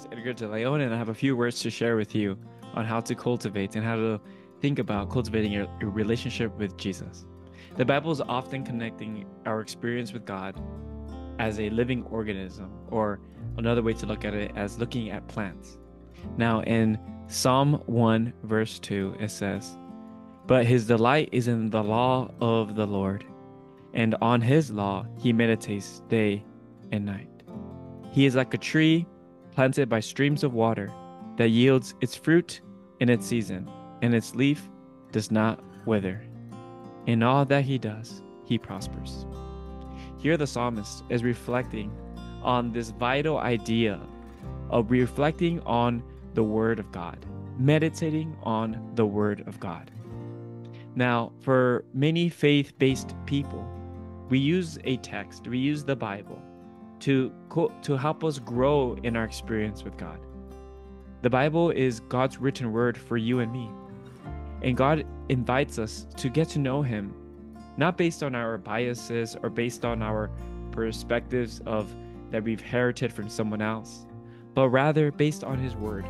is Edgar De Leon, and I have a few words to share with you on how to cultivate and how to think about cultivating your, a relationship with Jesus. The Bible is often connecting our experience with God as a living organism, or another way to look at it as looking at plants. Now, in Psalm 1, verse 2, it says, But his delight is in the law of the Lord, and on his law he meditates day and night. He is like a tree planted by streams of water that yields its fruit in its season, and its leaf does not wither. In all that he does, he prospers. Here, the psalmist is reflecting on this vital idea of reflecting on the Word of God, meditating on the Word of God. Now, for many faith based people, we use a text, we use the Bible to, to help us grow in our experience with God. The Bible is God's written word for you and me. And God invites us to get to know Him, not based on our biases or based on our perspectives of that we've inherited from someone else, but rather based on His word.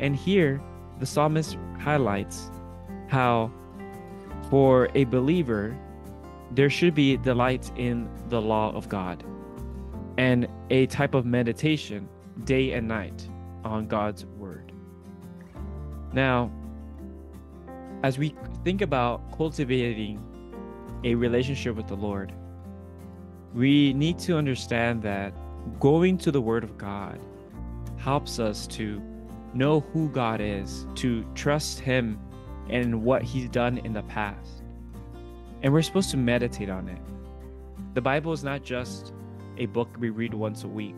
And here, the psalmist highlights how for a believer, there should be delight in the law of God and a type of meditation day and night on God's word. Now, as we think about cultivating a relationship with the Lord, we need to understand that going to the Word of God helps us to know who God is, to trust Him and what He's done in the past. And we're supposed to meditate on it. The Bible is not just a book we read once a week,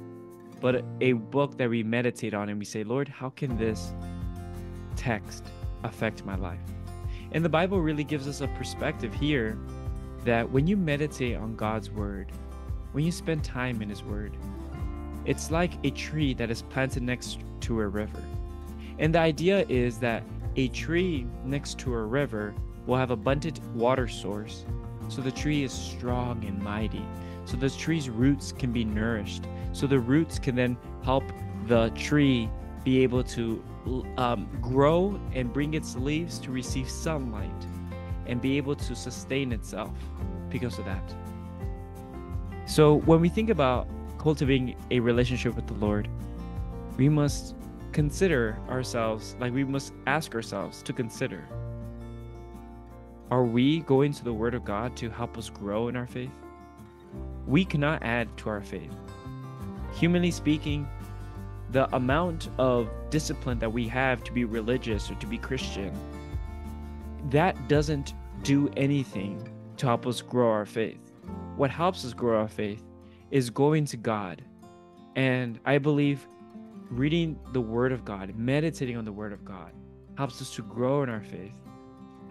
but a book that we meditate on and we say, Lord, how can this text affect my life? And the Bible really gives us a perspective here that when you meditate on God's word, when you spend time in His word, it's like a tree that is planted next to a river. And the idea is that a tree next to a river will have abundant water source, so the tree is strong and mighty so the tree's roots can be nourished. So the roots can then help the tree be able to um, grow and bring its leaves to receive sunlight and be able to sustain itself because of that. So when we think about cultivating a relationship with the Lord, we must consider ourselves, like we must ask ourselves to consider are we going to the Word of God to help us grow in our faith? we cannot add to our faith. Humanly speaking, the amount of discipline that we have to be religious or to be Christian, that doesn't do anything to help us grow our faith. What helps us grow our faith is going to God. And I believe reading the Word of God, meditating on the Word of God, helps us to grow in our faith,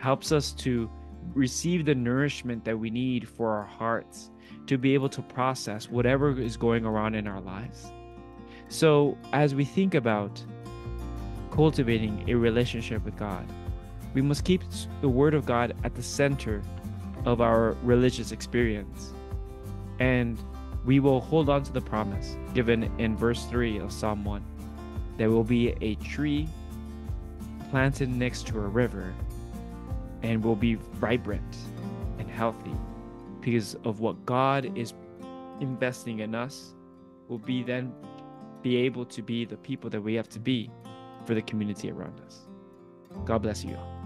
helps us to receive the nourishment that we need for our hearts to be able to process whatever is going around in our lives. So, as we think about cultivating a relationship with God, we must keep the Word of God at the center of our religious experience. And we will hold on to the promise given in verse 3 of Psalm 1 there will be a tree planted next to a river and will be vibrant and healthy because of what God is investing in us will be then be able to be the people that we have to be for the community around us. God bless you all.